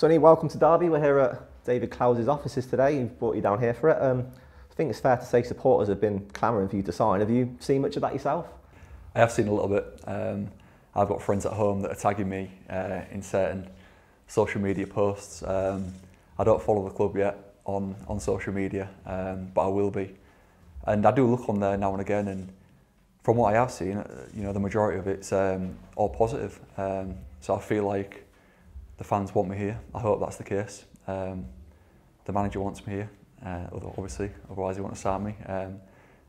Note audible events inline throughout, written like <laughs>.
Sonny, welcome to Derby. We're here at David Clowes' offices today. We've brought you down here for it. Um, I think it's fair to say supporters have been clamouring for you to sign. Have you seen much of that yourself? I have seen a little bit. Um, I've got friends at home that are tagging me uh, in certain social media posts. Um, I don't follow the club yet on, on social media, um, but I will be. And I do look on there now and again, and from what I have seen, uh, you know, the majority of it's um, all positive. Um, so I feel like the fans want me here. I hope that's the case. Um, the manager wants me here, uh, obviously, otherwise he won't sign me. Um,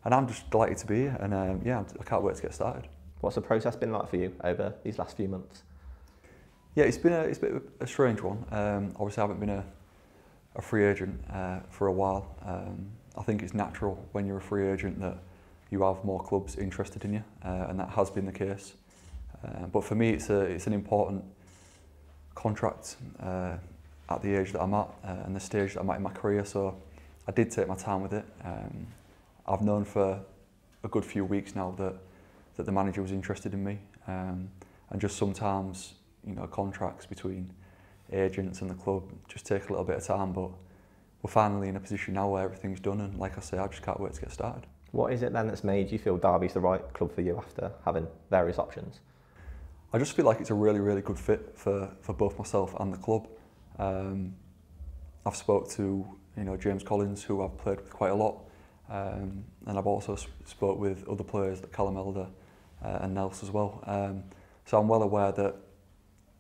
and I'm just delighted to be here, and um, yeah, I can't wait to get started. What's the process been like for you over these last few months? Yeah, it's been a, it's been a strange one. Um, obviously, I haven't been a, a free agent uh, for a while. Um, I think it's natural when you're a free agent that you have more clubs interested in you, uh, and that has been the case. Uh, but for me, it's a it's an important contract uh, at the age that I'm at uh, and the stage that I'm at in my career. So I did take my time with it. Um, I've known for a good few weeks now that that the manager was interested in me, um, and just sometimes you know contracts between agents and the club just take a little bit of time, but we're finally in a position now where everything's done, and like I say, I just can't wait to get started. What is it then that's made you feel Derby's the right club for you after having various options? I just feel like it's a really, really good fit for, for both myself and the club. Um, I've spoke to you know James Collins, who I've played with quite a lot, um, and I've also spoke with other players like Callum Elder uh, and Nels as well. Um, so I'm well aware that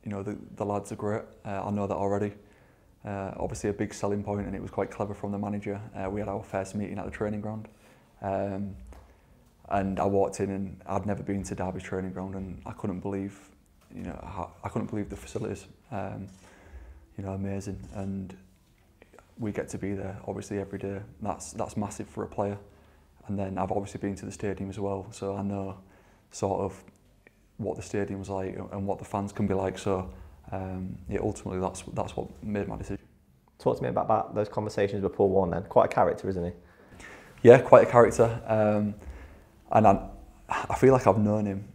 you know the, the lads are great. Uh, I know that already. Uh, obviously a big selling point, and it was quite clever from the manager. Uh, we had our first meeting at the training ground. Um, and I walked in and I'd never been to Derby training ground and I couldn't believe, you know, I couldn't believe the facilities. Um, you know, amazing. And we get to be there obviously every day. That's that's massive for a player. And then I've obviously been to the stadium as well, so I know sort of what the stadium's like and what the fans can be like. So um, yeah, ultimately that's that's what made my decision. Talk to me about, about those conversations with Paul Warne then. Quite a character, isn't he? Yeah, quite a character. Um, And I, I feel like I've known him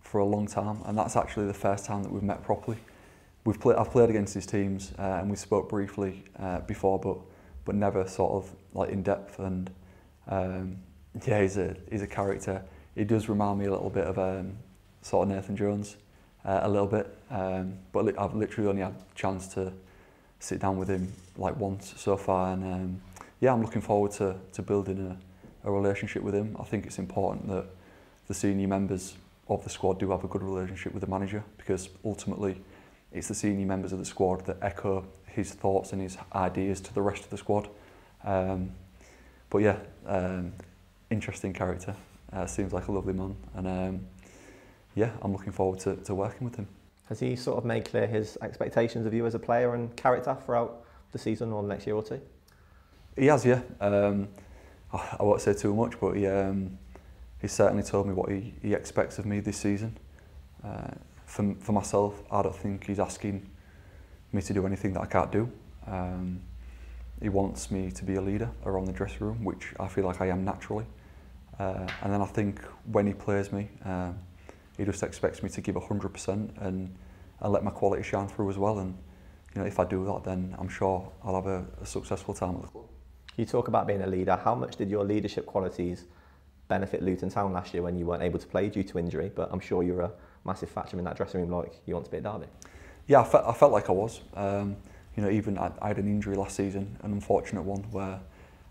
for a long time, and that's actually the first time that we've met properly. We've played, I've played against his teams, uh, and we spoke briefly uh, before, but but never sort of like in depth. And um, yeah, he's a he's a character. He does remind me a little bit of um, sort of Nathan Jones, uh, a little bit. Um, but li I've literally only had a chance to sit down with him like once so far, and um, yeah, I'm looking forward to to building a a relationship with him. I think it's important that the senior members of the squad do have a good relationship with the manager because ultimately it's the senior members of the squad that echo his thoughts and his ideas to the rest of the squad. Um, but yeah, um, interesting character. Uh, seems like a lovely man, and um, yeah, I'm looking forward to, to working with him. Has he sort of made clear his expectations of you as a player and character throughout the season or the next year or two? He has, yeah. Um, I won't say too much, but he, um, he certainly told me what he, he expects of me this season. Uh, for, for myself, I don't think he's asking me to do anything that I can't do. Um, he wants me to be a leader around the dressing room, which I feel like I am naturally. Uh, and then I think when he plays me, uh, he just expects me to give 100% and, and let my quality shine through as well. And you know, if I do that, then I'm sure I'll have a, a successful time at the club. You talk about being a leader. How much did your leadership qualities benefit Luton Town last year when you weren't able to play due to injury? But I'm sure you're a massive factor in that dressing room like you want to be at Derby. Yeah, I, fe I felt like I was. Um, you know, even I, I had an injury last season, an unfortunate one where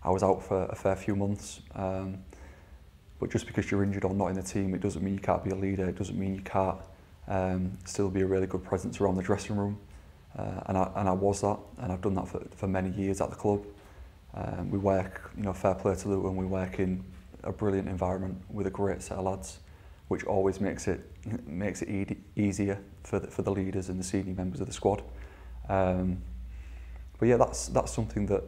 I was out for a fair few months. Um, but just because you're injured or not in the team, it doesn't mean you can't be a leader. It doesn't mean you can't um, still be a really good presence around the dressing room. Uh, and, I, and I was that, and I've done that for, for many years at the club. Um, we work, you know, fair play to Luton, we work in a brilliant environment with a great set of lads, which always makes it makes it e easier for the, for the leaders and the senior members of the squad. Um, but yeah, that's that's something that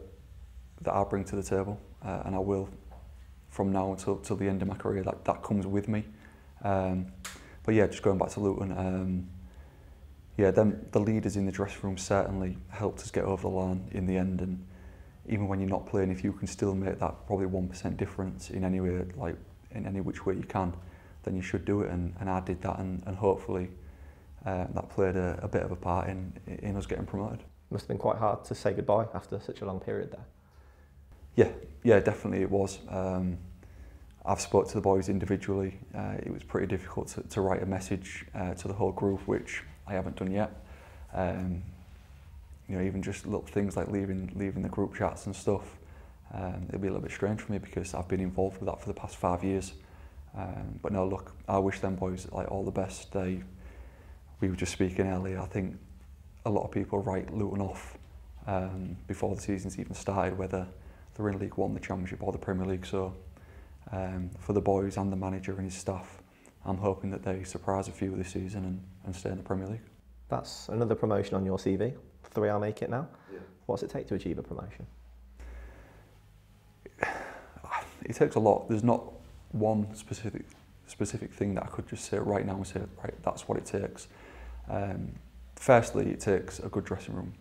that I bring to the table, uh, and I will from now until till the end of my career. That that comes with me. Um, but yeah, just going back to Luton. Um, yeah, them, the leaders in the dressing room certainly helped us get over the line in the end, and even when you're not playing, if you can still make that probably 1% difference in any way, like in any which way you can, then you should do it. And, and I did that, and, and hopefully uh, that played a, a bit of a part in, in us getting promoted. must have been quite hard to say goodbye after such a long period there. Yeah, yeah, definitely it was. Um, I've spoke to the boys individually. Uh, it was pretty difficult to, to write a message uh, to the whole group, which I haven't done yet. Um, you know, even just little things like leaving leaving the group chats and stuff. Um, it'll be a little bit strange for me because I've been involved with that for the past five years. Um, but no, look, I wish them boys like all the best. They, we were just speaking earlier. I think a lot of people write Luton off um, before the season's even started, whether they're in League One, the Championship, or the Premier League. So um, for the boys and the manager and his staff, I'm hoping that they surprise a few this season and, and stay in the Premier League. That's another promotion on your CV. Three I'll make it now. Yeah. What's it take to achieve a promotion? <sighs> It takes a lot. There's not one specific specific thing that I could just say right now and say, right, that's what it takes. Um, firstly, it takes a good dressing room.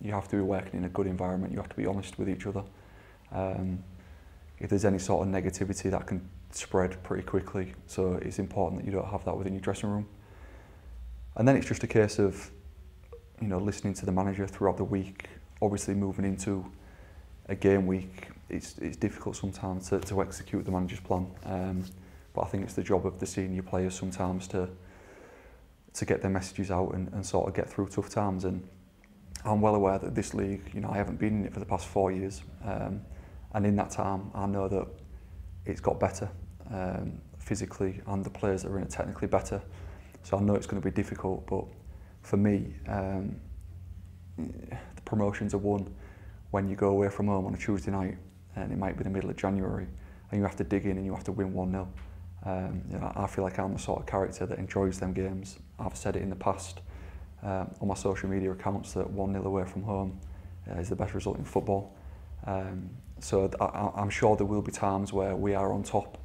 You have to be working in a good environment. You have to be honest with each other. Um, if there's any sort of negativity that can spread pretty quickly, so it's important that you don't have that within your dressing room. And then it's just a case of, you know, listening to the manager throughout the week, obviously moving into a game week, it's, it's difficult sometimes to, to execute the manager's plan. Um, but I think it's the job of the senior players sometimes to to get their messages out and, and sort of get through tough times. And I'm well aware that this league, you know, I haven't been in it for the past four years. Um, and in that time, I know that it's got better um, physically and the players that are in it technically better. So I know it's going to be difficult, but for me, um, the promotions are won when you go away from home on a Tuesday night and it might be the middle of January and you have to dig in and you have to win 1-0. Um, you know, I feel like I'm the sort of character that enjoys them games. I've said it in the past um, on my social media accounts that 1-0 away from home uh, is the best result in football. Um, so I, I'm sure there will be times where we are on top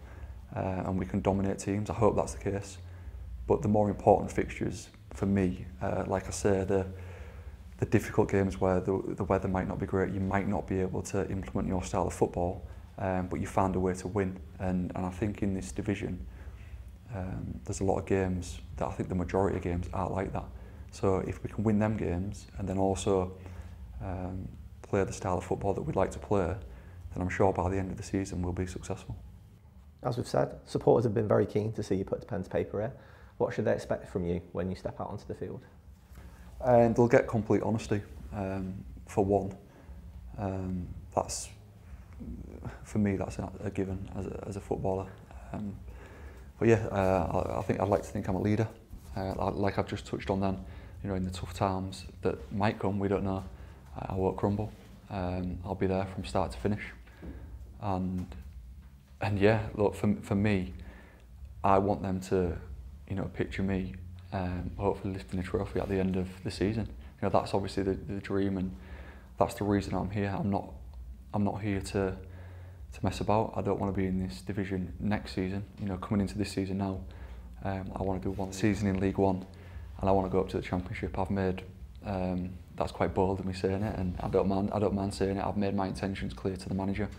uh, and we can dominate teams. I hope that's the case. But the more important fixtures for me, uh, like I say, the the difficult games where the, the weather might not be great, you might not be able to implement your style of football, um, but you found a way to win. And, and I think in this division, um, there's a lot of games that I think the majority of games are like that. So if we can win them games and then also um, play the style of football that we'd like to play, then I'm sure by the end of the season we'll be successful. As we've said, supporters have been very keen to see you put pen to paper here. What should they expect from you when you step out onto the field? And they'll get complete honesty, um, for one. Um, that's, for me, that's a, a given as a, as a footballer. Um, but yeah, uh, I, I think I'd like to think I'm a leader. Uh, like I've just touched on then, you know, in the tough times that might come, we don't know, I won't crumble. Um, I'll be there from start to finish. And, and yeah, look, for, for me, I want them to, you know, picture me um, hopefully lifting a trophy at the end of the season. You know, that's obviously the, the dream and that's the reason I'm here. I'm not, I'm not here to, to mess about. I don't want to be in this division next season. You know, coming into this season now, um, I want to do one season in League One and I want to go up to the Championship. I've made, um, that's quite bold of me saying it and I don't mind, I don't mind saying it. I've made my intentions clear to the manager.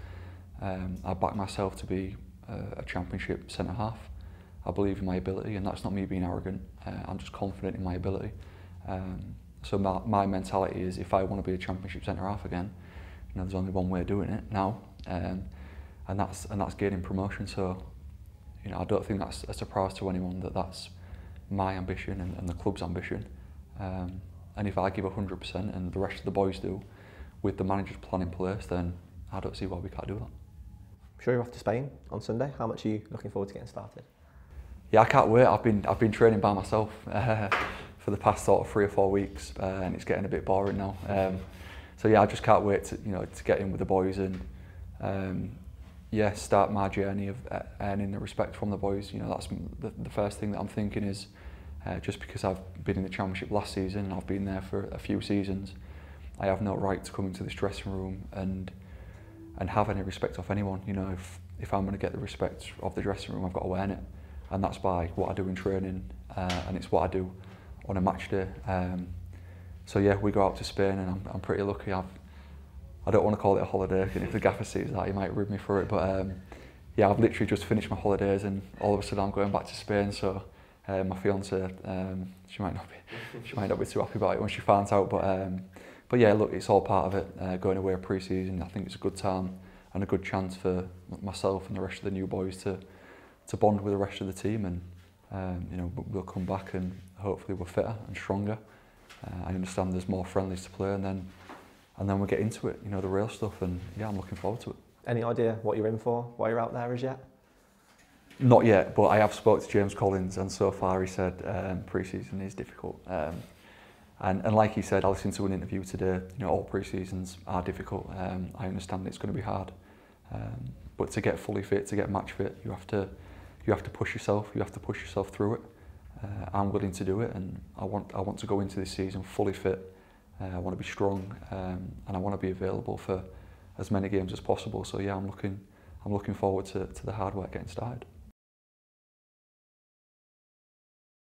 Um, I back myself to be a, a Championship centre half. I believe in my ability, and that's not me being arrogant. Uh, I'm just confident in my ability. Um, so my, my mentality is if I want to be a championship centre half again, you know, there's only one way of doing it now, um, and that's and that's gaining promotion. So, you know, I don't think that's a surprise to anyone that that's my ambition and, and the club's ambition. Um, and if I give 100% and the rest of the boys do, with the manager's plan in place, then I don't see why we can't do that. I'm sure you're off to Spain on Sunday. How much are you looking forward to getting started? Yeah, I can't wait. I've been I've been training by myself uh, <laughs> for the past sort of three or four weeks, uh, and it's getting a bit boring now. Um, so yeah, I just can't wait to you know to get in with the boys and um, yeah, start my journey of uh, earning the respect from the boys. You know, that's the, the first thing that I'm thinking is uh, just because I've been in the championship last season and I've been there for a few seasons, I have no right to come into this dressing room and and have any respect off anyone. You know, if if I'm going to get the respect of the dressing room, I've got to earn it. and that's by what I do in training uh, and it's what I do on a match day. Um, so yeah, we go out to Spain and I'm, I'm pretty lucky. I've, I don't want to call it a holiday, and if the gaffer sees that, he might rib me for it. But um, yeah, I've literally just finished my holidays and all of a sudden I'm going back to Spain. So um, my fiance, um, she might not be, <laughs> she might not be too happy about it when she finds out. But um, but yeah, look, it's all part of it. Uh, going away pre-season, I think it's a good time and a good chance for myself and the rest of the new boys to to bond with the rest of the team and um, you know we'll come back and hopefully we're fitter and stronger. Uh, I understand there's more friendlies to play and then and then we'll get into it, you know, the real stuff and yeah, I'm looking forward to it. Any idea what you're in for, why you're out there as yet? Not yet, but I have spoke to James Collins and so far he said um, pre-season is difficult. Um, and, and like he said, I listened to an interview today, you know, all pre-seasons are difficult. Um, I understand it's going to be hard. Um, but to get fully fit, to get match fit, you have to you have to push yourself. You have to push yourself through it. Uh, I'm willing to do it, and I want I want to go into this season fully fit. Uh, I want to be strong, um, and I want to be available for as many games as possible. So yeah, I'm looking I'm looking forward to, to the hard work getting started.